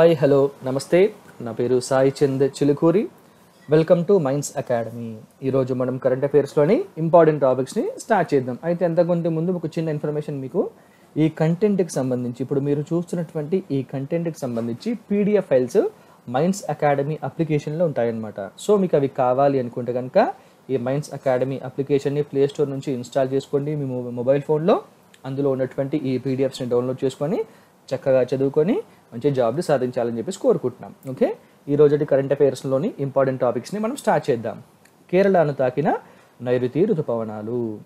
Hi hello నమస్తే. నా పేరు Sai Chand Chilukuri. Welcome to minds academy ఈరోజు మనం కరెంట్ అఫైర్స్లోని ఇంపార్టెంట్ టాపిక్స్ని స్టార్ట్ చేద్దాం. అయితే ఎంతకంటే ముందు ఒక చిన్న ఇన్ఫర్మేషన్ మీకు ఈ కంటెంట్కి సంబంధించి ఇప్పుడు మీరు చూస్తున్నటువంటి ఈ కంటెంట్కి సంబంధించి పీడిఎఫ్ ఫైల్స్ మైండ్స్ అకాడమీ అప్లికేషన్లో ఉంటాయన్నమాట. సో మీకు అవి కావాలి అనుకుంటే కనుక ఈ మైండ్స్ అకాడమీ అప్లికేషన్ని ప్లే స్టోర్ నుంచి ఇన్స్టాల్ చేసుకోండి. మీ మొబైల్ ఫోన్లో అందులో ఉన్నటువంటి ఈ పీడిఎఫ్స్ని డౌన్లోడ్ చేసుకొని చక్కగా చదువుకొని మంచి జాబ్ని సాధించాలని చెప్పేసి కోరుకుంటున్నాం. ఓకే? ఈ రోజుటి కరెంట్ అఫైర్స్లోని ఇంపార్టెంట్ టాపిక్స్ని మనం స్టార్ట్ చేద్దాం. కేరళను తాకిన నైరుతి ఋతుపవనాలు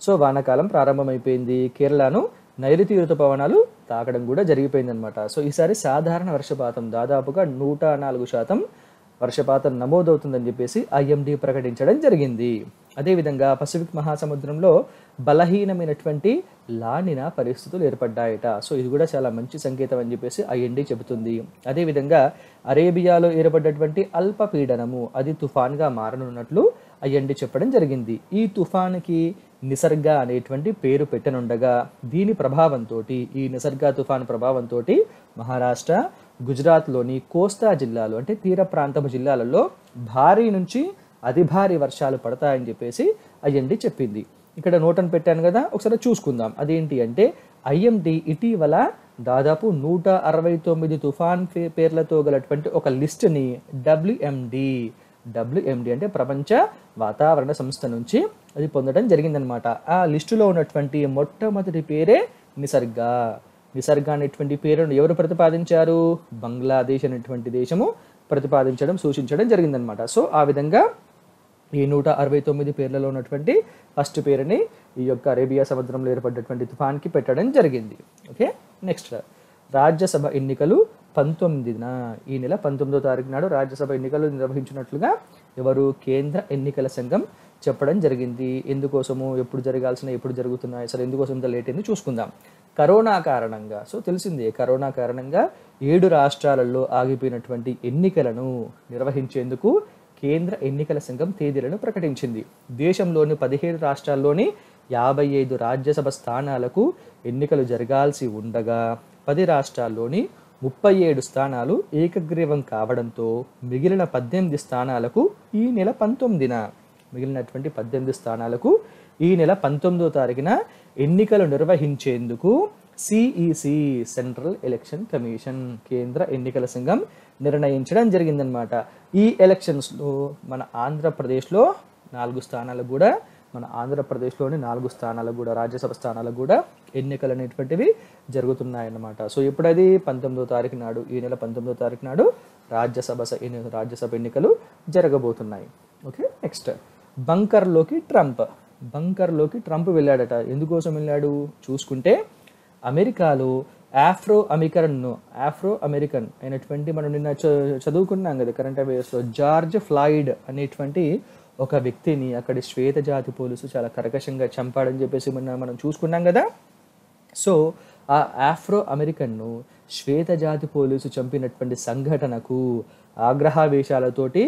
సో వానాకాలం ప్రారంభమైపోయింది. కేరళను నైరుతి ఋతుపవనాలు తాకడం కూడా జరిగిపోయింది అనమాట సో ఈసారి సాధారణ వర్షపాతం దాదాపుగా నూట నాలుగు శాతం వర్షపాతం నమోదవుతుందని చెప్పేసి ఐఎండీ ప్రకటించడం జరిగింది. అదేవిధంగా పసిఫిక్ మహాసముద్రంలో బలహీనమైనటువంటి లానిన పరిస్థితులు ఏర్పడ్డాయట. సో ఇది కూడా చాలా మంచి సంకేతం అని చెప్పేసి ఐఎండి చెబుతుంది. అదేవిధంగా అరేబియాలో ఏర్పడ్డటువంటి అల్పపీడనము అది తుఫాన్గా మారనున్నట్లు ఐఎండి చెప్పడం జరిగింది. ఈ తుఫాన్కి నిసర్గ అనేటువంటి పేరు పెట్టనుండగా దీని ప్రభావంతో ఈ నిసర్గ తుఫాను ప్రభావంతో మహారాష్ట్ర గుజరాత్లోని కోస్తా జిల్లాలు అంటే తీర ప్రాంతపు జిల్లాలలో భారీ నుంచి అతి భారీ వర్షాలు పడతాయని చెప్పేసి ఐఎండి చెప్పింది. ఇక్కడ నోటను పెట్టాను కదా ఒకసారి చూసుకుందాం. అదేంటి అంటే ఐఎండి ఇటీవల దాదాపు నూట అరవై తొమ్మిది తుఫాన్ పేర్లతో గలటువంటి ఒక లిస్ట్ని డబ్ల్యూఎండి డబ్ల్యూఎండి అంటే ప్రపంచ వాతావరణ సంస్థ నుంచి అది పొందడం జరిగిందనమాట ఆ లిస్టులో ఉన్నటువంటి మొట్టమొదటి పేరే నిసర్గ. నిసర్గ అనేటువంటి పేరును ఎవరు ప్రతిపాదించారు? బంగ్లాదేశ్ అనేటువంటి దేశము ప్రతిపాదించడం సూచించడం జరిగిందనమాట సో ఆ విధంగా ఈ నూట అరవై తొమ్మిది పేర్లలో ఉన్నటువంటి ఫస్ట్ పేరుని ఈ యొక్క అరేబియా సముద్రంలో ఏర్పడినటువంటి తుఫాన్కి పెట్టడం జరిగింది. ఓకే? నెక్స్ట్ రాజ్యసభ ఎన్నికలు పంతొమ్మిదిన ఈ నెల పంతొమ్మిదో తారీఖు నాడు రాజ్యసభ ఎన్నికలు నిర్వహించినట్లుగా ఎవరు కేంద్ర ఎన్నికల సంఘం చెప్పడం జరిగింది. ఎందుకోసము? ఎప్పుడు జరగాల్సిన ఎప్పుడు జరుగుతున్నాయి? అసలు ఎందుకోసం ఇంత లేట్ అయింది? చూసుకుందాం. కరోనా కారణంగా సో తెలిసిందే కరోనా కారణంగా ఏడు రాష్ట్రాలలో ఆగిపోయినటువంటి ఎన్నికలను నిర్వహించేందుకు కేంద్ర ఎన్నికల సంఘం తేదీలను ప్రకటించింది. దేశంలోని పదిహేడు రాష్ట్రాల్లోని యాభై ఐదు రాజ్యసభ స్థానాలకు ఎన్నికలు జరగాల్సి ఉండగా పది రాష్ట్రాల్లోని ముప్పై ఏడు స్థానాలు ఏకగ్రీవం కావడంతో మిగిలిన పద్దెనిమిది స్థానాలకు ఈ నెల పంతొమ్మిదిన మిగిలినటువంటి పద్దెనిమిది స్థానాలకు ఈ నెల పంతొమ్మిదో తారీఖున ఎన్నికలు నిర్వహించేందుకు సిఈసి సెంట్రల్ ఎలక్షన్ కమిషన్ కేంద్ర ఎన్నికల సంఘం నిర్ణయించడం జరిగిందనమాట ఈ ఎలక్షన్స్లో మన ఆంధ్రప్రదేశ్లో నాలుగు స్థానాలకు కూడా మన ఆంధ్రప్రదేశ్లోని నాలుగు స్థానాలకు కూడా రాజ్యసభ స్థానాలకు కూడా ఎన్నికలు అనేటువంటివి జరుగుతున్నాయన్నమాట. సో ఎప్పుడది? పంతొమ్మిదో తారీఖు నాడు ఈ నెల పంతొమ్మిదో తారీఖు నాడు రాజ్యసభ ఎన్ని- రాజ్యసభ ఎన్నికలు జరగబోతున్నాయి. Okay next. బంకర్లోకి ట్రంప్. బంకర్లోకి ట్రంప్ వెళ్ళాడట. ఎందుకోసం వెళ్ళాడు? చూసుకుంటే అమెరికాలో ఆఫ్రో అమెరికన్ ఆఫ్రో అమెరికన్ అయినటువంటి మనం నిన్న చదువుకున్నాం కదా కరెంట్ అఫైర్స్లో. జార్జ్ ఫ్లాయిడ్ అనేటువంటి ఒక వ్యక్తిని అక్కడి శ్వేత జాతి పోలీసు చాలా కర్కశంగా చంపాడని చెప్పేసి మొన్న మనం చూసుకున్నాం కదా. సో ఆ ఆఫ్రో అమెరికన్ను శ్వేత జాతి పోలీసు చంపినటువంటి సంఘటనకు ఆగ్రహావేశాలతోటి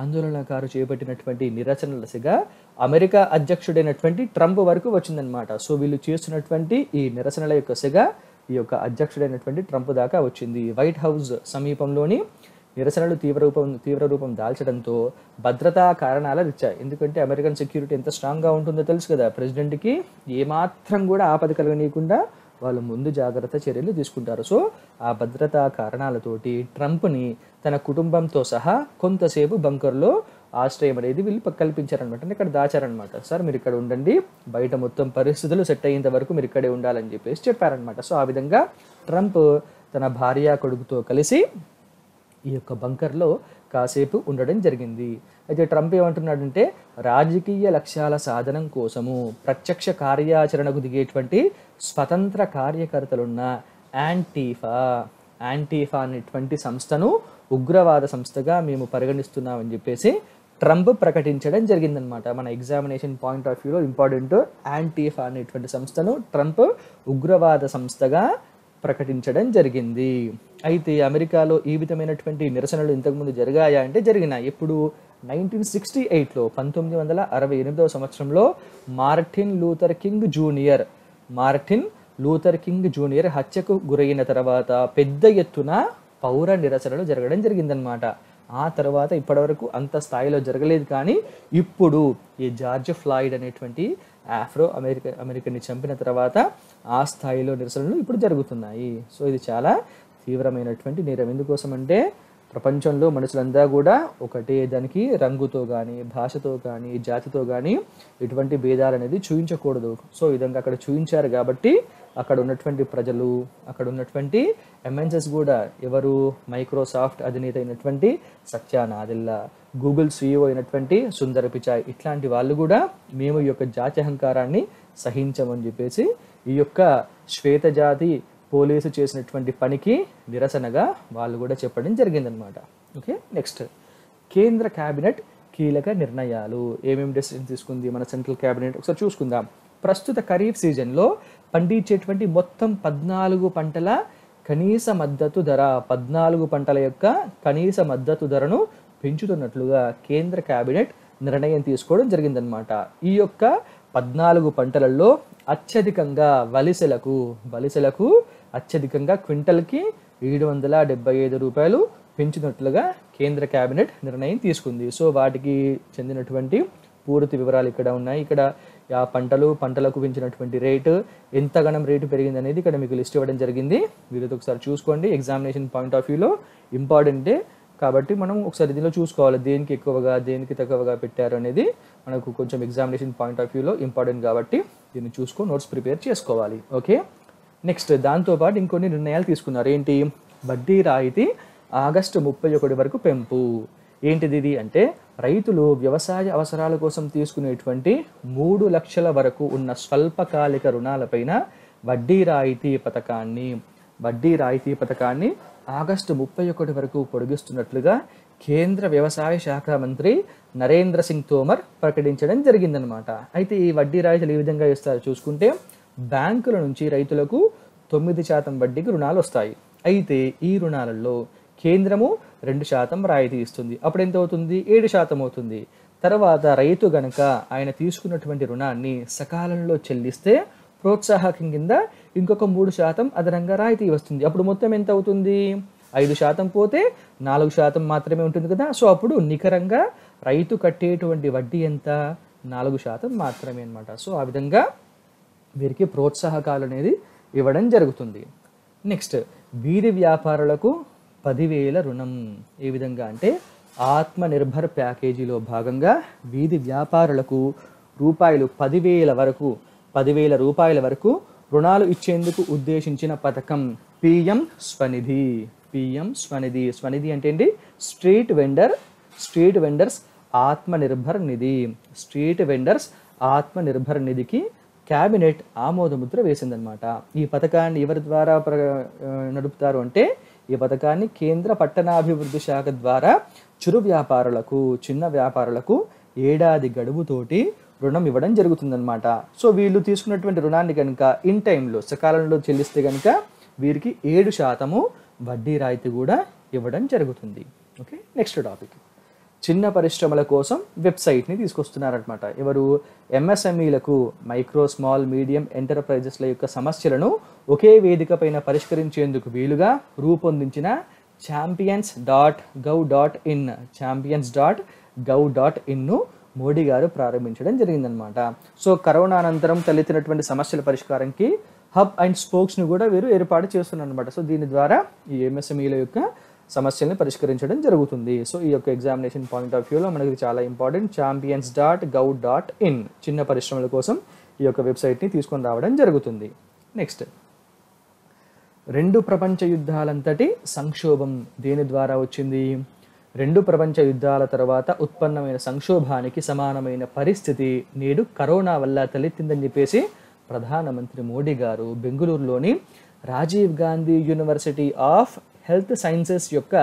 ఆందోళనకారు చేపట్టినటువంటి నిరసనల దశగా అమెరికా అధ్యక్షుడైనటువంటి ట్రంప్ వరకు వచ్చిందనమాట సో వీళ్ళు చేస్తున్నటువంటి ఈ నిరసనల యొక్క సెగ ఈ యొక్క అధ్యక్షుడైనటువంటి ట్రంప్ దాకా వచ్చింది. వైట్ హౌస్ సమీపంలోని నిరసనలు తీవ్ర రూపం తీవ్ర రూపం దాల్చడంతో భద్రతా కారణాల రీత్యా ఎందుకంటే అమెరికన్ సెక్యూరిటీ ఎంత స్ట్రాంగ్గా ఉంటుందో తెలుసు కదా. ప్రెసిడెంట్కి ఏమాత్రం కూడా ఆపద కలగనీయకుండా వాళ్ళు ముందు జాగ్రత్త చర్యలు తీసుకుంటారు. సో ఆ భద్రతా కారణాలతోటి ట్రంప్ని తన కుటుంబంతో సహా కొంతసేపు బంకర్లో ఆశ్రయం అనేది వీళ్ళు కల్పించారనమాట అంటే ఇక్కడ దాచారనమాట సార్ మీరు ఇక్కడ ఉండండి. బయట మొత్తం పరిస్థితులు సెట్ అయ్యేంత వరకు మీరు ఇక్కడే ఉండాలని చెప్పేసి చెప్పారనమాట సో ఆ విధంగా ట్రంప్ తన భార్య కొడుకుతో కలిసి ఈ యొక్క బంకర్లో కాసేపు ఉండడం జరిగింది. అయితే ట్రంప్ ఏమంటున్నాడంటే రాజకీయ లక్ష్యాల సాధనం కోసము ప్రత్యక్ష కార్యాచరణకు దిగేటువంటి స్వతంత్ర కార్యకర్తలున్న యాంటీఫా యాంటీఫా అనేటువంటి సంస్థను ఉగ్రవాద సంస్థగా మేము పరిగణిస్తున్నామని చెప్పేసి ట్రంప్ ప్రకటించడం జరిగిందనమాట మన ఎగ్జామినేషన్ పాయింట్ ఆఫ్ వ్యూలో ఇంపార్టెంట్ యాంటీఫా అనేటువంటి సంస్థను ట్రంప్ ఉగ్రవాద సంస్థగా ప్రకటించడం జరిగింది. అయితే అమెరికాలో ఈ విధమైనటువంటి నిరసనలు ఇంతకుముందు జరిగాయా అంటే జరిగినాయి. ఎప్పుడు నైన్టీన్ సిక్స్టీ ఎయిట్లో పంతొమ్మిది వందల అరవై ఎనిమిదవ సంవత్సరంలో Martin Luther King Junior Martin Luther King Junior హత్యకు గురైన తర్వాత పెద్ద ఎత్తున పౌర నిరసనలు జరగడం జరిగిందనమాట ఆ తర్వాత ఇప్పటివరకు అంత స్థాయిలో జరగలేదు కానీ ఇప్పుడు ఈ జార్జ్ ఫ్లాయిడ్ అనేటువంటి ఆఫ్రో అమెరికా అమెరికన్ని చంపిన తర్వాత ఆ స్థాయిలో నిరసనలు ఇప్పుడు జరుగుతున్నాయి. సో ఇది చాలా తీవ్రమైనటువంటి నేరం. ఎందుకోసం అంటే ప్రపంచంలో మనుషులందరూ కూడా ఒకటే దానికి రంగుతో కానీ భాషతో కానీ జాతితో కానీ ఎటువంటి భేదాలు అనేది చూపించకూడదు సో విధంగా అక్కడ చూపించారు కాబట్టి అక్కడ ఉన్నటువంటి ప్రజలు అక్కడ ఉన్నటువంటి ఎంఎన్సెస్ కూడా ఎవరు? మైక్రోసాఫ్ట్ అధినేత అయినటువంటి సత్యానాదిల్లా గూగుల్ సీఈఓ అయినటువంటి సుందర పిచాయ్ ఇట్లాంటి వాళ్ళు కూడా మేము ఈ యొక్క జాతి అహంకారాన్ని సహించమని చెప్పేసి ఈ యొక్క శ్వేతజాతి పోలీసు చేసినటువంటి పనికి నిరసనగా వాళ్ళు కూడా చెప్పడం జరిగిందనమాట ఓకే నెక్స్ట్ కేంద్ర కేబినెట్ కీలక నిర్ణయాలు. ఏమేమి డెసిషన్ తీసుకుంది మన సెంట్రల్ కేబినెట్ ఒకసారి చూసుకుందాం. ప్రస్తుత ఖరీఫ్ సీజన్లో పండించేటువంటి మొత్తం పద్నాలుగు పంటల కనీస మద్దతు ధర పద్నాలుగు పంటల యొక్క కనీస మద్దతు ధరను పెంచుతున్నట్లుగా కేంద్ర కేబినెట్ నిర్ణయం తీసుకోవడం జరిగిందనమాట ఈ యొక్క పద్నాలుగు పంటలలో అత్యధికంగా వలిసెలకు వలిసెలకు అత్యధికంగా క్వింటల్కి ఏడు వందల డెబ్బై ఐదు రూపాయలు పెంచినట్లుగా కేంద్ర కేబినెట్ నిర్ణయం తీసుకుంది. సో వాటికి చెందినటువంటి పూర్తి వివరాలు ఇక్కడ ఉన్నాయి. ఇక్కడ ఆ పంటలు పంటలకు పెంచినటువంటి రేటు ఎంత గణం రేటు పెరిగింది అనేది ఇక్కడ మీకు లిస్ట్ ఇవ్వడం జరిగింది. వీరితో ఒకసారి చూసుకోండి. ఎగ్జామినేషన్ పాయింట్ ఆఫ్ వ్యూలో ఇంపార్టెంటే కాబట్టి మనం ఒకసారి దీనిలో చూసుకోవాలి. దేనికి ఎక్కువగా దేనికి తక్కువగా పెట్టారు అనేది మనకు కొంచెం ఎగ్జామినేషన్ పాయింట్ ఆఫ్ వ్యూలో ఇంపార్టెంట్ కాబట్టి దీన్ని చూసుకో నోట్స్ ప్రిపేర్ చేసుకోవాలి. ఓకే నెక్స్ట్ దాంతోపాటు ఇంకొన్ని నిర్ణయాలు తీసుకున్నారు. ఏంటి? వడ్డీ రాయితీ ఆగస్టు ముప్పై ఒకటి వరకు పెంపు. ఏంటిది ఇది? అంటే రైతులు వ్యవసాయ అవసరాల కోసం తీసుకునేటువంటి మూడు లక్షల వరకు ఉన్న స్వల్పకాలిక రుణాలపైన వడ్డీ రాయితీ పథకాన్ని వడ్డీ రాయితీ పథకాన్ని ఆగస్టు ముప్పై ఒకటి వరకు పొడిగిస్తున్నట్లుగా కేంద్ర వ్యవసాయ శాఖ మంత్రి నరేంద్ర సింగ్ తోమర్ ప్రకటించడం జరిగిందనమాట అయితే ఈ వడ్డీ రాయితీలు ఏ విధంగా ఇస్తారు చూసుకుంటే బ్యాంకుల నుంచి రైతులకు తొమ్మిది శాతం వడ్డీకి రుణాలు వస్తాయి. అయితే ఈ రుణాలలో కేంద్రము రెండు శాతం రాయితీ ఇస్తుంది. అప్పుడు ఎంత అవుతుంది? ఏడు శాతం అవుతుంది. తర్వాత రైతు గనక ఆయన తీసుకున్నటువంటి రుణాన్ని సకాలంలో చెల్లిస్తే ప్రోత్సాహకం కింద ఇంకొక మూడు శాతం అదనంగా రాయితీ వస్తుంది. అప్పుడు మొత్తం ఎంత అవుతుంది? ఐదు శాతం పోతే నాలుగు శాతం మాత్రమే ఉంటుంది కదా. సో అప్పుడు నికరంగా రైతు కట్టేటువంటి వడ్డీ ఎంత? నాలుగు శాతం మాత్రమే అనమాట సో ఆ విధంగా వీరికి ప్రోత్సాహకాలు అనేది ఇవ్వడం జరుగుతుంది. నెక్స్ట్ వీధి వ్యాపారులకు పదివేల రుణం. ఏ విధంగా అంటే ఆత్మనిర్భర్ ప్యాకేజీలో భాగంగా వీధి వ్యాపారులకు రూపాయలు పదివేల వరకు పదివేల రూపాయల వరకు రుణాలు ఇచ్చేందుకు ఉద్దేశించిన పథకం పిఎం స్వనిధి. పిఎం స్వనిధి. స్వనిధి అంటే ఏంటి? Street vendor street vendors Atmanirbhar Nidhi. Street vendors Atmanirbhar నిధికి క్యాబినెట్ ఆమోదముద్ర వేసిందనమాట ఈ పథకాన్ని ఎవరి ద్వారా ప్ర నడుపుతారు అంటే ఈ పథకాన్ని కేంద్ర పట్టణాభివృద్ధి శాఖ ద్వారా చిరు వ్యాపారులకు చిన్న వ్యాపారులకు ఏడాది గడువుతోటి రుణం ఇవ్వడం జరుగుతుందన్నమాట. సో వీళ్ళు తీసుకున్నటువంటి రుణాన్ని కనుక ఇన్ టైంలో సకాలంలో చెల్లిస్తే కనుక వీరికి ఏడు శాతము వడ్డీ రాయితీ కూడా ఇవ్వడం జరుగుతుంది. Okay next topic. చిన్న పరిశ్రమల కోసం వెబ్సైట్ని తీసుకొస్తున్నారనమాట ఎవరు ఎంఎస్ఎంఈలకు మైక్రో స్మాల్ మీడియం ఎంటర్ప్రైజెస్ల యొక్క సమస్యలను ఒకే వేదిక పైన పరిష్కరించేందుకు వీలుగా రూపొందించిన champions dot gov dot in champions dot gov dot ఇన్ను Modi గారు ప్రారంభించడం జరిగిందనమాట సో కరోనా అనంతరం తలెత్తినటువంటి సమస్యల పరిష్కారంకి హబ్ అండ్ స్పోక్స్ని కూడా వీరు ఏర్పాటు చేస్తున్నారనమాట సో దీని ద్వారా ఈ ఎంఎస్ఎంఈల యొక్క సమస్యల్ని పరిష్కరించడం జరుగుతుంది. సో ఈ యొక్క ఎగ్జామినేషన్ పాయింట్ ఆఫ్ వ్యూలో మనకి చాలా important champions dot gov dot in చిన్న పరిశ్రమల కోసం ఈ యొక్క వెబ్సైట్ని తీసుకొని రావడం జరుగుతుంది. నెక్స్ట్ రెండు ప్రపంచ యుద్ధాలంతటి సంక్షోభం దేని ద్వారా వచ్చింది? రెండు ప్రపంచ యుద్ధాల తర్వాత ఉత్పన్నమైన సంక్షోభానికి సమానమైన పరిస్థితి నేడు కరోనా వల్ల తలెత్తిందని చెప్పేసి ప్రధానమంత్రి మోడీ గారు బెంగళూరులోని Rajiv Gandhi university of health sciences యొక్క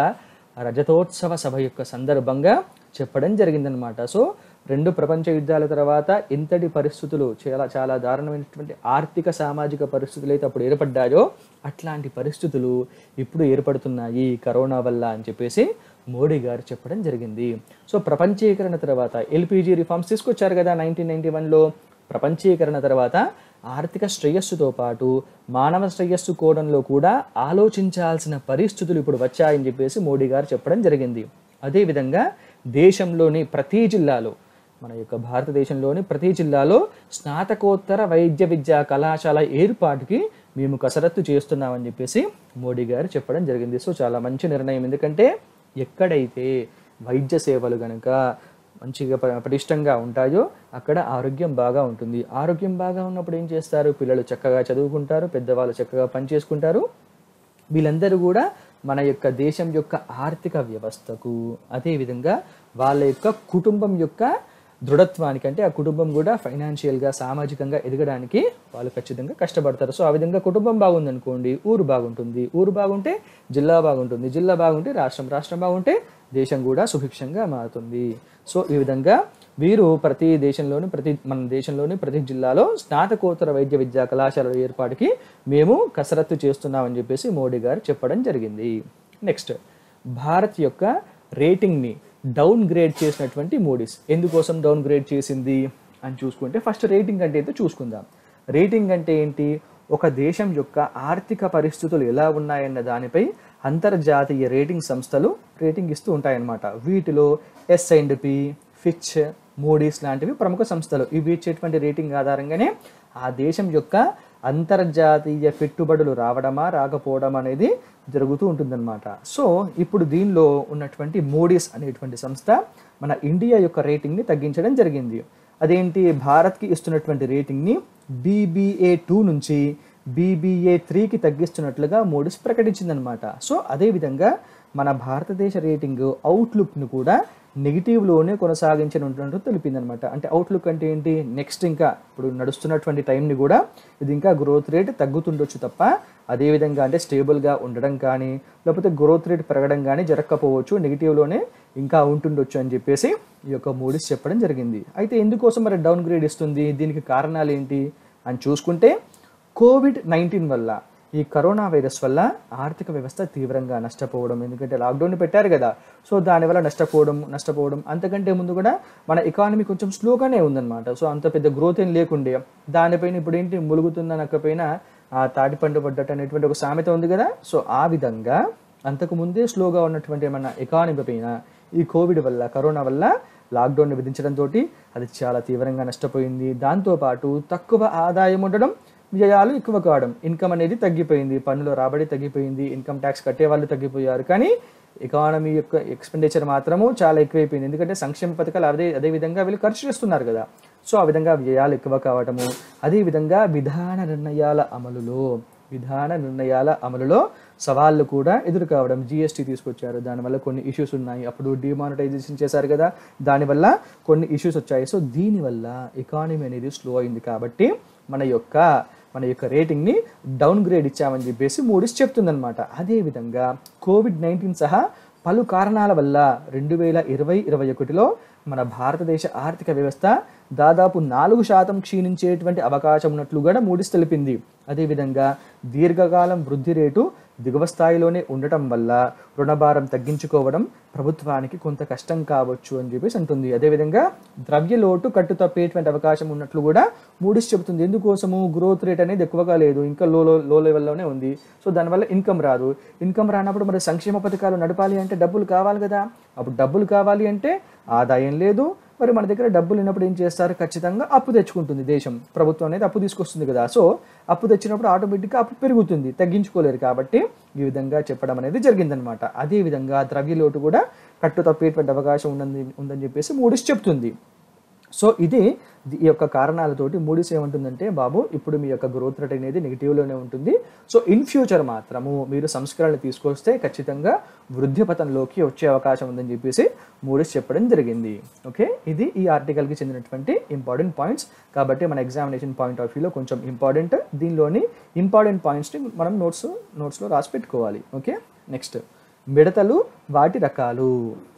రజతోత్సవ సభ యొక్క సందర్భంగా చెప్పడం జరిగిందనమాట సో రెండు ప్రపంచ యుద్ధాల తర్వాత ఇంతటి పరిస్థితులు చాలా చాలా దారుణమైనటువంటి ఆర్థిక సామాజిక పరిస్థితులు అయితే అప్పుడు ఏర్పడ్డాయో అట్లాంటి పరిస్థితులు ఇప్పుడు ఏర్పడుతున్నాయి కరోనా వల్ల అని చెప్పేసి మోడీ గారు చెప్పడం జరిగింది. సో ప్రపంచీకరణ తర్వాత ఎల్పిజి రిఫార్మ్స్ తీసుకొచ్చారు కదా నైన్టీన్ నైన్టీ వన్లో. ప్రపంచీకరణ తర్వాత ఆర్థిక శ్రేయస్సుతో పాటు మానవ శ్రేయస్సు కోణంలో కూడా ఆలోచించాల్సిన పరిస్థితులు ఇప్పుడు వచ్చాయని చెప్పేసి మోడీ గారు చెప్పడం జరిగింది. అదేవిధంగా దేశంలోని ప్రతి జిల్లాలో మన యొక్క భారతదేశంలోని ప్రతి జిల్లాలో స్నాతకోత్తర వైద్య విద్యా కళాశాల ఏర్పాటుకి మేము కసరత్తు చేస్తున్నామని చెప్పేసి మోడీ గారు చెప్పడం జరిగింది. సో చాలా మంచి నిర్ణయం. ఎందుకంటే ఎక్కడైతే వైద్య సేవలు కనుక మంచిగా ప- పటిష్టంగా ఉంటాయో అక్కడ ఆరోగ్యం బాగా ఉంటుంది. ఆరోగ్యం బాగా ఉన్నప్పుడు ఏం చేస్తారు? పిల్లలు చక్కగా చదువుకుంటారు పెద్దవాళ్ళు చక్కగా పనిచేసుకుంటారు వీళ్ళందరూ కూడా మన యొక్క దేశం యొక్క ఆర్థిక వ్యవస్థకు అదేవిధంగా వాళ్ళ యొక్క కుటుంబం యొక్క దృఢత్వానికి అంటే ఆ కుటుంబం కూడా ఫైనాన్షియల్గా సామాజికంగా ఎదగడానికి వాళ్ళు ఖచ్చితంగా కష్టపడతారు. సో ఆ విధంగా కుటుంబం బాగుందనుకోండి ఊరు బాగుంటుంది. ఊరు బాగుంటే జిల్లా బాగుంటుంది. జిల్లా బాగుంటే రాష్ట్రం రాష్ట్రం బాగుంటే దేశం కూడా సుభిక్షంగా మారుతుంది. సో ఈ విధంగా వీరు ప్రతి దేశంలోని ప్రతి మన దేశంలోని ప్రతి జిల్లాలో స్నాతకోత్తర వైద్య విద్యా కళాశాలల ఏర్పాటుకి మేము కసరత్తు చేస్తున్నామని చెప్పేసి మోడీ గారు చెప్పడం జరిగింది. నెక్స్ట్ భారత్ యొక్క రేటింగ్ని డౌన్ గ్రేడ్ చేసినటువంటి మోడీస్ ఎందుకోసం డౌన్ గ్రేడ్ చేసింది అని చూసుకుంటే ఫస్ట్ రేటింగ్ అంటే ఏంటో చూసుకుందాం. రేటింగ్ అంటే ఏంటి? ఒక దేశం యొక్క ఆర్థిక పరిస్థితులు ఎలా ఉన్నాయన్న దానిపై అంతర్జాతీయ రేటింగ్ సంస్థలు రేటింగ్ ఇస్తూ ఉంటాయన్నమాట. వీటిలో S and P Fitch Moody's లాంటివి ప్రముఖ సంస్థలు. ఇవి ఇచ్చేటువంటి రేటింగ్ ఆధారంగానే ఆ దేశం యొక్క అంతర్జాతీయ పెట్టుబడులు రావడమా రాకపోవడం అనేది జరుగుతూ ఉంటుందన్నమాట. సో ఇప్పుడు దీనిలో ఉన్నటువంటి మోడీస్ అనేటువంటి సంస్థ మన ఇండియా యొక్క రేటింగ్ని తగ్గించడం జరిగింది. అదేంటి? భారత్కి ఇస్తున్నటువంటి రేటింగ్ని బీబీఏ టూ నుంచి బీబీఏ త్రీకి తగ్గిస్తున్నట్లుగా మోడీస్ ప్రకటించిందనమాట సో అదేవిధంగా మన భారతదేశ రేటింగ్ అవుట్లుక్ను కూడా నెగిటివ్లోనే కొనసాగించనుంటున్నట్టు తెలిపిందనమాట అంటే అవుట్లుక్ అంటే ఏంటి? నెక్స్ట్ ఇంకా ఇప్పుడు నడుస్తున్నటువంటి టైంని కూడా ఇది ఇంకా గ్రోత్ రేట్ తగ్గుతుండొచ్చు తప్ప అదేవిధంగా అంటే స్టేబుల్గా ఉండడం కానీ లేకపోతే గ్రోత్ రేట్ పెరగడం కానీ జరగకపోవచ్చు నెగిటివ్లోనే ఇంకా ఉంటుండొచ్చు అని చెప్పేసి ఈ యొక్క మూడీస్ చెప్పడం జరిగింది. అయితే ఎందుకోసం మరి డౌన్ గ్రేడ్ ఇస్తుంది? దీనికి కారణాలు ఏంటి? అని చూసుకుంటే కోవిడ్ నైన్టీన్ వల్ల ఈ కరోనా వైరస్ వల్ల ఆర్థిక వ్యవస్థ తీవ్రంగా నష్టపోవడం ఎందుకంటే లాక్డౌన్ పెట్టారు కదా. సో దానివల్ల నష్టపోవడం నష్టపోవడం అంతకంటే ముందు కూడా మన ఎకానమీ కొంచెం స్లోగానే ఉందన్నమాట. సో అంత పెద్ద గ్రోత్ ఏం లేకుండే. దానిపైన ఇప్పుడు ఏంటి? ములుగుతున్న నక్కపైన ఆ తాటిపండు పడ్డట్టు అనేటువంటి ఒక సామెత ఉంది కదా? సో ఆ విధంగా అంతకు ముందే స్లోగా ఉన్నటువంటి ఏమైనా ఎకానమీ పైన ఈ కోవిడ్ వల్ల కరోనా వల్ల లాక్డౌన్ విధించడంతో అది చాలా తీవ్రంగా నష్టపోయింది. దాంతోపాటు తక్కువ ఆదాయం ఉండడం వ్యయాలు ఎక్కువ కావడం ఇన్కమ్ అనేది తగ్గిపోయింది. పన్నుల రాబడి తగ్గిపోయింది. ఇన్కమ్ ట్యాక్స్ కట్టే వాళ్ళు తగ్గిపోయారు. కానీ ఎకానమీ యొక్క ఎక్స్పెండిచర్ మాత్రము చాలా ఎక్కువైపోయింది. ఎందుకంటే సంక్షేమ పథకాలు అదే అదే విధంగా వీళ్ళు ఖర్చు చేస్తున్నారు కదా. సో ఆ విధంగా వ్యయాలు ఎక్కువ కావటము అదే విధంగా విధాన నిర్ణయాల అమలులో విధాన నిర్ణయాల అమలులో సవాళ్ళు కూడా ఎదురు కావడం జిఎస్టీ తీసుకొచ్చారు. దానివల్ల కొన్ని ఇష్యూస్ ఉన్నాయి. అప్పుడు డిమానిటైజేషన్ చేశారు కదా. దానివల్ల కొన్ని ఇష్యూస్ వచ్చాయి. సో దీనివల్ల ఎకానమీ అనేది స్లో అయింది కాబట్టి మన యొక్క మన యొక్క రేటింగ్ని డౌన్ గ్రేడ్ ఇచ్చామని చెప్పేసి మూడీస్ చెప్తుందనమాట అదేవిధంగా కోవిడ్ నైన్టీన్ సహా పలు కారణాల వల్ల రెండు వేల ఇరవై ఇరవై ఒకటిలో మన భారతదేశ ఆర్థిక వ్యవస్థ దాదాపు నాలుగు శాతం క్షీణించేటువంటి అవకాశం ఉన్నట్లు కూడా మూడిస్ తెలిపింది. అదేవిధంగా దీర్ఘకాలం వృద్ధి రేటు దిగువ స్థాయిలోనే ఉండటం వల్ల రుణభారం తగ్గించుకోవడం ప్రభుత్వానికి కొంత కష్టం కావచ్చు అని చెప్పేసి అంటుంది. అదేవిధంగా ద్రవ్య లోటు కట్టు తప్పేటువంటి అవకాశం ఉన్నట్లు కూడా మూడిస్ చెబుతుంది. ఎందుకోసము? గ్రోత్ రేట్ అనేది ఎక్కువగా లేదు. ఇంకా లో లో లెవెల్లోనే ఉంది. సో దానివల్ల ఇన్కమ్ రాదు. ఇన్కమ్ రానప్పుడు మరి సంక్షేమ పథకాలు నడపాలి అంటే డబ్బులు కావాలి కదా. అప్పుడు డబ్బులు కావాలి అంటే ఆదాయం లేదు. మరి మన దగ్గర డబ్బులు ఉన్నప్పుడు ఏం చేస్తారు? ఖచ్చితంగా అప్పు తెచ్చుకుంటుంది దేశం. ప్రభుత్వం అనేది అప్పు తీసుకొస్తుంది కదా. సో అప్పు తెచ్చినప్పుడు ఆటోమేటిక్గా అప్పు పెరుగుతుంది. తగ్గించుకోలేరు కాబట్టి ఈ విధంగా చెప్పడం అనేది జరిగిందనమాట అదే విధంగా లోటు కూడా కట్టు తప్పేటువంటి అవకాశం ఉందని ఉందని చెప్పేసి మూడిస్ చెప్తుంది. సో ఇది ఈ యొక్క కారణాలతోటి మూడీస్ ఏమంటుందంటే బాబు ఇప్పుడు మీ యొక్క గ్రోత్ రేట్ అనేది నెగిటివ్లోనే ఉంటుంది. సో ఇన్ ఫ్యూచర్ మాత్రము మీరు సంస్కరణలు తీసుకొస్తే ఖచ్చితంగా వృద్ధి పథంలోకి వచ్చే అవకాశం ఉందని చెప్పేసి మూడీస్ చెప్పడం జరిగింది. ఓకే ఇది ఈ ఆర్టికల్కి చెందినటువంటి ఇంపార్టెంట్ పాయింట్స్ కాబట్టి మన ఎగ్జామినేషన్ పాయింట్ ఆఫ్ వ్యూలో కొంచెం ఇంపార్టెంట్ దీనిలోని ఇంపార్టెంట్ పాయింట్స్ని మనం నోట్స్ నోట్స్లో రాసి పెట్టుకోవాలి. ఓకే నెక్స్ట్ మిడతలు వాటి రకాలు.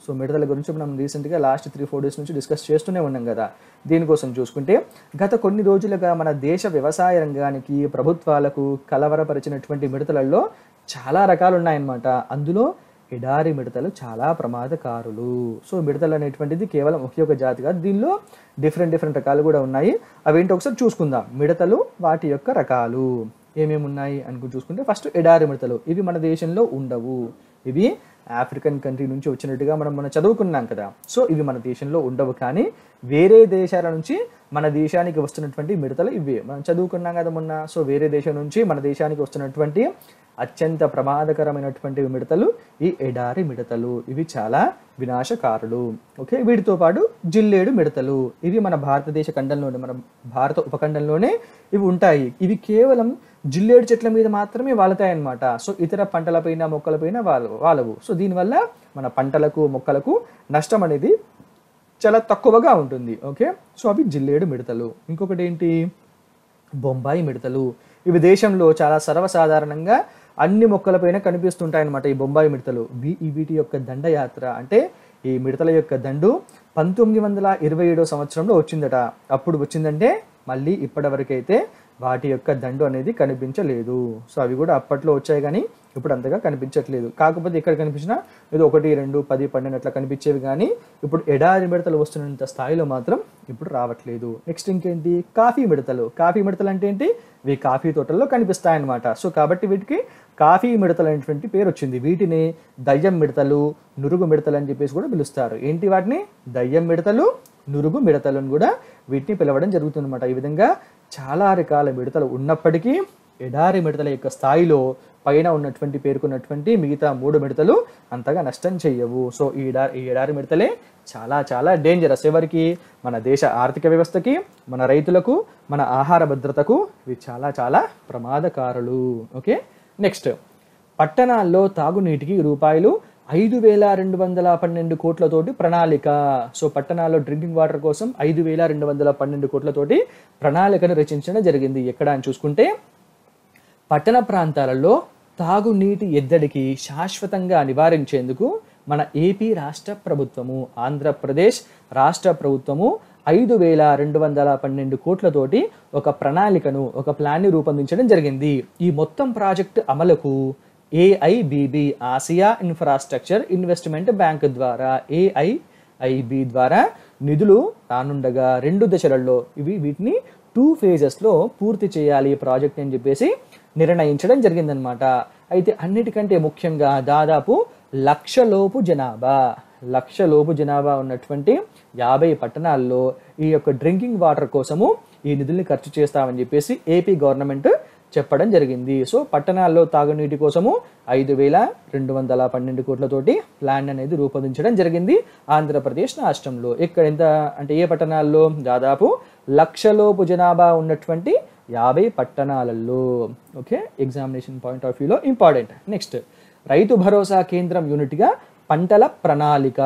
సో మిడతల గురించి మనం రీసెంట్గా లాస్ట్ త్రీ ఫోర్ డేస్ నుంచి డిస్కస్ చేస్తూనే ఉన్నాం కదా. దీనికోసం చూసుకుంటే గత కొన్ని రోజులుగా మన దేశ వ్యవసాయ రంగానికి ప్రభుత్వాలకు కలవరపరిచినటువంటి మిడతలలో చాలా రకాలు ఉన్నాయన్నమాట అందులో ఎడారి మిడతలు చాలా ప్రమాదకారులు. సో మిడతలు అనేటువంటిది కేవలం ఒకే ఒక జాతి కాదు దీనిలో డిఫరెంట్ డిఫరెంట్ రకాలు కూడా ఉన్నాయి. అవేంటో ఒకసారి చూసుకుందాం. మిడతలు వాటి యొక్క రకాలు ఏమేమి ఉన్నాయి అనుకుని చూసుకుంటే ఫస్ట్ ఎడారి మిడతలు ఇవి మన దేశంలో ఉండవు. ఇవి ఆఫ్రికన్ కంట్రీ నుంచి వచ్చినట్టుగా మనం మనం చదువుకున్నాం కదా. సో ఇవి మన దేశంలో ఉండవు కానీ వేరే దేశాల నుంచి మన దేశానికి వస్తున్నటువంటి మిడతలు ఇవే. మనం చదువుకున్నాం కదా మొన్న. సో వేరే దేశం నుంచి మన దేశానికి వస్తున్నటువంటి అత్యంత ప్రమాదకరమైనటువంటి మిడతలు ఈ ఎడారి మిడతలు. ఇవి చాలా వినాశకారులు. ఓకే? వీటితో పాటు జిల్లేడు మిడతలు. ఇవి మన భారతదేశ ఖండంలోనే మన భారత ఉపఖండంలోనే ఇవి ఉంటాయి. ఇవి కేవలం జిల్లేడు చెట్ల మీద మాత్రమే వాలుతాయి సో ఇతర పంటలపైన మొక్కలపైన వాళ్ళ వాళ్ళవు సో దీనివల్ల మన పంటలకు మొక్కలకు నష్టం అనేది చాలా తక్కువగా ఉంటుంది. ఓకే? సో అవి జిల్లేడు మిడతలు. ఇంకొకటి ఏంటి బొంబాయి మిడతలు. ఇవి దేశంలో చాలా సర్వసాధారణంగా అన్ని మొక్కలపైన కనిపిస్తుంటాయి అన్నమాట ఈ బొంబాయి మిడతలు. వీ- వీటి యొక్క దండయాత్ర. అంటే ఈ మిడతల యొక్క దండు పంతొమ్మిది వందల ఇరవై ఏడో సంవత్సరంలో వచ్చిందట. అప్పుడు వచ్చిందంటే మళ్ళీ ఇప్పటివరకైతే వాటి యొక్క దండు అనేది కనిపించలేదు. సో అవి కూడా అప్పట్లో వచ్చాయి కానీ ఇప్పుడు అంతగా కనిపించట్లేదు. కాకపోతే ఇక్కడ కనిపించినా ఏదో ఒకటి రెండు పది పన్నెండు అట్లా కనిపించేవి కానీ ఇప్పుడు ఎడారి మిడతలు వస్తున్నంత స్థాయిలో మాత్రం ఇప్పుడు రావట్లేదు. నెక్స్ట్ ఇంకేంటి? కాఫీ మిడతలు. కాఫీ మిడతలు అంటే ఏంటి? ఇవి కాఫీ తోటల్లో కనిపిస్తాయన్నమాట. సో కాబట్టి వీటికి కాఫీ మిడతలు అనేటువంటి పేరు వచ్చింది. వీటిని దయ్యం మిడతలు నురుగు మిడతలు అని చెప్పేసి కూడా పిలుస్తారు. ఏంటి వాటిని? దయ్యం మిడతలు నురుగు మిడతలు అని కూడా వీటిని పిలవడం జరుగుతుందన్నమాట. ఈ విధంగా చాలా రకాల మిడతలు ఉన్నప్పటికీ ఎడారి మిడతల యొక్క స్థాయిలో పైన ఉన్నటువంటి పేర్కొన్నటువంటి మిగతా మూడు మిడతలు అంతగా నష్టం చేయవు. సో ఈ ఈ ఎడారి మిడతలే చాలా చాలా డేంజరస్ ఎవరికి? మన దేశ ఆర్థిక వ్యవస్థకి మన రైతులకు మన ఆహార భద్రతకు ఇవి చాలా చాలా ప్రమాదకారులు. ఓకే? నెక్స్ట్ పట్టణాల్లో తాగునీటికి రూపాయలు ఐదు వేల రెండు వందల పన్నెండు కోట్లతోటి ప్రణాళిక. సో పట్టణాల్లో డ్రింకింగ్ వాటర్ కోసం ఐదు వేల రెండు వందల పన్నెండు కోట్లతోటి ప్రణాళికను రచించడం జరిగింది. ఎక్కడ అని చూసుకుంటే పట్టణ ప్రాంతాలలో తాగునీటి ఎద్దడికి శాశ్వతంగా నివారించేందుకు మన ఏపీ రాష్ట్ర ప్రభుత్వము ఆంధ్రప్రదేశ్ రాష్ట్ర ప్రభుత్వము ఐదు వేల రెండు వందల పన్నెండు కోట్లతోటి ఒక ప్రణాళికను ఒక ప్లాన్ని రూపొందించడం జరిగింది. ఈ మొత్తం ప్రాజెక్టు అమలుకు AIBB Asia infrastructure investment bank ద్వారా ఏఐఐబి ద్వారా నిధులు రానుండగా రెండు దశలలో ఇవి వీటిని టూ ఫేజెస్లో పూర్తి చేయాలి ప్రాజెక్ట్ అని చెప్పేసి నిర్ణయించడం జరిగిందనమాట అయితే అన్నిటికంటే ముఖ్యంగా దాదాపు లక్షలోపు జనాభా లక్షలోపు జనాభా ఉన్నటువంటి యాభై పట్టణాల్లో ఈ యొక్క డ్రింకింగ్ వాటర్ కోసము ఈ నిధుల్ని ఖర్చు చేస్తామని చెప్పేసి ఏపీ గవర్నమెంట్ చెప్పడం జరిగింది. సో పట్టణాల్లో తాగునీటి కోసము ఐదు వేల రెండు వందల పన్నెండు కోట్లతోటి ప్లాన్ అనేది రూపొందించడం జరిగింది ఆంధ్రప్రదేశ్ రాష్ట్రంలో. ఇక్కడ ఎంత అంటే ఏ పట్టణాల్లో? దాదాపు లక్షలోపు జనాభా ఉన్నటువంటి యాభై పట్టణాలలో. ఓకే ఎగ్జామినేషన్ పాయింట్ ఆఫ్ వ్యూలో ఇంపార్టెంట్ నెక్స్ట్ రైతు భరోసా కేంద్రం యూనిట్గా పంటల ప్రణాళిక.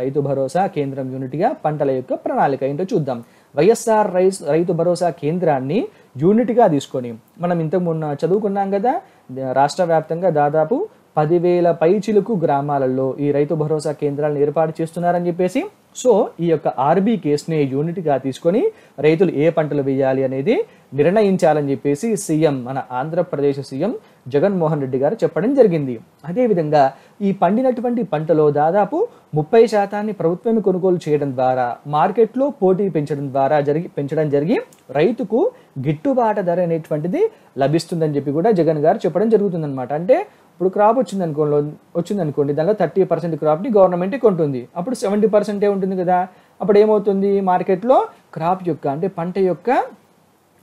రైతు భరోసా కేంద్రం యూనిట్గా పంటల యొక్క ప్రణాళిక ఏంటో చూద్దాం. వైఎస్ఆర్ రైస్ రైతు భరోసా కేంద్రాన్ని యూనిట్గా తీసుకొని మనం ఇంతకు మొన్న చదువుకున్నాం కదా రాష్ట్ర వ్యాప్తంగా దాదాపు పదివేల పైచిలుకు గ్రామాలలో ఈ రైతు భరోసా కేంద్రాలను ఏర్పాటు చేస్తున్నారని చెప్పేసి సో ఈ యొక్క ఆర్బీ కేసుని యూనిట్గా తీసుకొని రైతులు ఏ పంటలు వేయాలి అనేది నిర్ణయించాలని చెప్పేసి సీఎం మన ఆంధ్రప్రదేశ్ సీఎం జగన్మోహన్ రెడ్డి గారు చెప్పడం జరిగింది. అదేవిధంగా ఈ పండినటువంటి పంటలో దాదాపు ముప్పై శాతాన్ని ప్రభుత్వమే కొనుగోలు చేయడం ద్వారా మార్కెట్లో పోటీ పెంచడం ద్వారా జరిగి పెంచడం జరిగి రైతుకు గిట్టుబాటు ధర అనేటువంటిది లభిస్తుందని చెప్పి కూడా జగన్ గారు చెప్పడం జరుగుతుందన్నమాట. అంటే ఇప్పుడు క్రాప్ వచ్చింది అనుకోండి వచ్చింది అనుకోండి దానిలో థర్టీ పర్సెంట్ క్రాప్ని గవర్నమెంట్ కొంటుంది. అప్పుడు సెవెంటీ పర్సెంటే ఉంటుంది కదా. అప్పుడు ఏమవుతుంది మార్కెట్లో క్రాప్ యొక్క అంటే పంట యొక్క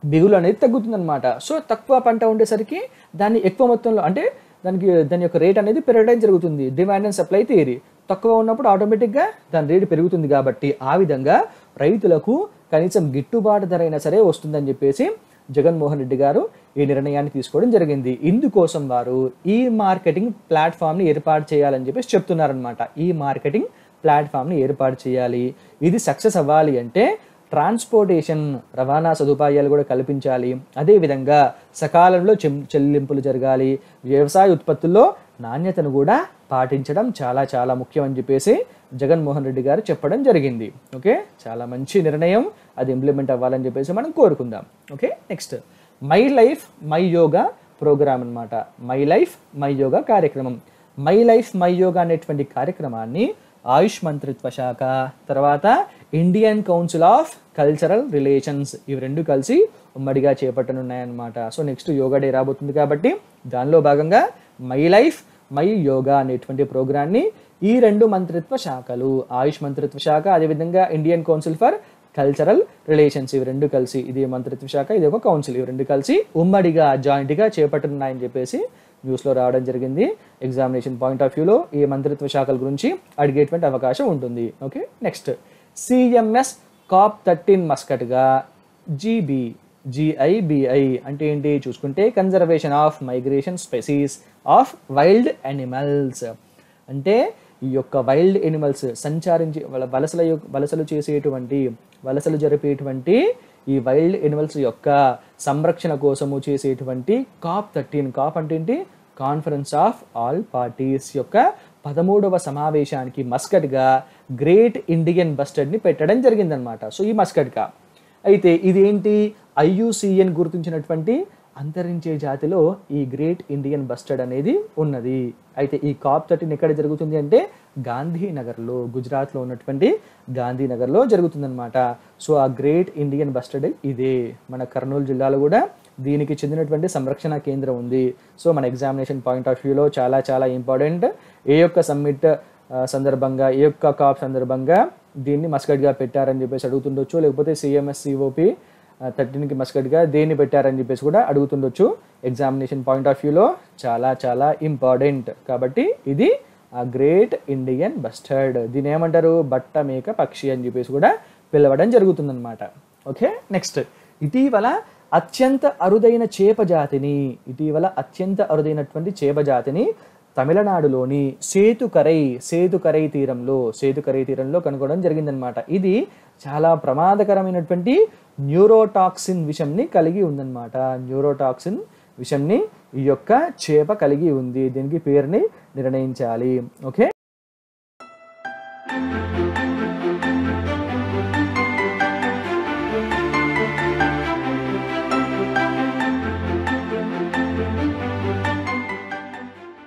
బిగులు అనేది తగ్గుతుందన్నమాట. సో తక్కువ పంట ఉండేసరికి దాన్ని ఎక్కువ మొత్తంలో అంటే దానికి దాని యొక్క రేట్ అనేది పెరగడం జరుగుతుంది. డిమాండ్ అండ్ సప్లై థియరీ తక్కువ ఉన్నప్పుడు ఆటోమేటిక్గా దాని రేటు పెరుగుతుంది కాబట్టి ఆ విధంగా రైతులకు కనీసం గిట్టుబాటు ధర అయినా సరే వస్తుందని చెప్పేసి జగన్మోహన్ రెడ్డి గారు ఈ నిర్ణయాన్ని తీసుకోవడం జరిగింది. ఇందుకోసం వారు ఈ మార్కెటింగ్ ప్లాట్ఫామ్ని ఏర్పాటు చేయాలని చెప్పేసి చెప్తున్నారనమాట ఈ మార్కెటింగ్ ప్లాట్ఫామ్ని ఏర్పాటు చేయాలి. ఇది సక్సెస్ అవ్వాలి అంటే ట్రాన్స్పోర్టేషన్ రవాణా సదుపాయాలు కూడా కల్పించాలి. అదేవిధంగా సకాలంలో చెల్లింపులు జరగాలి. వ్యవసాయ ఉత్పత్తుల్లో నాణ్యతను కూడా పాటించడం చాలా చాలా ముఖ్యం అని చెప్పేసి జగన్మోహన్ రెడ్డి గారు చెప్పడం జరిగింది. ఓకే? చాలా మంచి నిర్ణయం అది ఇంప్లిమెంట్ అవ్వాలని చెప్పేసి మనం కోరుకుందాం. Okay? Next. My life my yoga program అన్నమాట. మై లైఫ్ మై యోగా కార్యక్రమం. మై లైఫ్ మై యోగా అనేటువంటి కార్యక్రమాన్ని ఆయుష్ మంత్రిత్వ శాఖ తర్వాత Indian council of cultural relations ఇవి రెండు కలిసి ఉమ్మడిగా చేపట్టనున్నాయన్నమాట. సో నెక్స్ట్ యోగా డే రాబోతుంది కాబట్టి దానిలో భాగంగా మై లైఫ్ మై యోగా అనేటువంటి ప్రోగ్రాన్ని ఈ రెండు మంత్రిత్వ శాఖలు ఆయుష్ మంత్రిత్వ శాఖ అదేవిధంగా Indian council for cultural relations ఇవి రెండు కలిసి ఇది మంత్రిత్వ శాఖ ఇది ఒక కౌన్సిల్ ఇవి రెండు కలిసి ఉమ్మడిగా జాయింట్గా చేపట్టనున్నాయని చెప్పేసి న్యూస్లో రావడం జరిగింది. ఎగ్జామినేషన్ పాయింట్ ఆఫ్ వ్యూలో ఈ మంత్రిత్వ శాఖల గురించి అడిగేటువంటి అవకాశం ఉంటుంది. Okay next CMS COP thirteen మస్కట్గా GB జిఐబిఐ అంటే ఏంటి? చూసుకుంటే conservation of migration species of wild animals అంటే ఈ యొక్క వైల్డ్ ఎనిమల్స్ సంచారించి వలసల వలసలు చేసేటువంటి వలసలు జరిపేటువంటి ఈ వైల్డ్ ఎనిమల్స్ యొక్క సంరక్షణ కోసము చేసేటువంటి కాప్ థర్టీన్ కాప్ అంటే ఏంటి? కాన్ఫరెన్స్ ఆఫ్ ఆల్ పార్టీస్ యొక్క పదమూడవ సమావేశానికి మస్కట్గా గ్రేట్ ఇండియన్ బస్టర్డ్ని పెట్టడం జరిగిందనమాట సో ఈ మస్కడ్కా అయితే ఇదేంటి? ఐయుసిఎన్ గుర్తించినటువంటి అంతరించే జాతిలో ఈ గ్రేట్ ఇండియన్ బస్టర్డ్ అనేది ఉన్నది. అయితే ఈ కాప్ థర్టీన్ ఎక్కడ జరుగుతుంది అంటే గాంధీనగర్లో గుజరాత్లో ఉన్నటువంటి గాంధీనగర్లో జరుగుతుందనమాట సో ఆ గ్రేట్ ఇండియన్ బస్టర్డ్ ఇదే. మన కర్నూలు జిల్లాలో కూడా దీనికి చెందినటువంటి సంరక్షణ కేంద్రం ఉంది. సో మన ఎగ్జామినేషన్ పాయింట్ ఆఫ్ వ్యూలో చాలా చాలా ఇంపార్టెంట్. ఏ యొక్క సమ్మిట్ సందర్భంగా ఏ యొక్క కాప్ సందర్భంగా దీన్ని మస్కట్గా పెట్టారని చెప్పేసి అడుగుతుండొచ్చు. లేకపోతే సిఎంఎస్ సిఓపి థర్టీన్కి మస్కట్గా దేన్ని పెట్టారని చెప్పేసి కూడా అడుగుతుండొచ్చు. ఎగ్జామినేషన్ పాయింట్ ఆఫ్ వ్యూలో చాలా చాలా ఇంపార్టెంట్ కాబట్టి ఇది ఆ గ్రేట్ ఇండియన్ బస్టర్డ్ దీని ఏమంటారు? బట్ట మేక పక్షి అని చెప్పేసి కూడా పిలవడం జరుగుతుందన్నమాట. ఓకే? నెక్స్ట్ ఇటీవల అత్యంత అరుదైన చేప జాతిని ఇటీవల అత్యంత అరుదైనటువంటి చేప జాతిని తమిళనాడులోని సేతుకరై సేతుకరై తీరంలో సేతుకరై తీరంలో కనుగొనడం జరిగిందనమాట ఇది చాలా ప్రమాదకరమైనటువంటి న్యూరోటాక్సిన్ విషంని కలిగి ఉందన్నమాట. న్యూరోటాక్సిన్ విషంని ఈ యొక్క చేప కలిగి ఉంది. దీనికి పేరుని నిర్ణయించాలి. ఓకే?